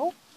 model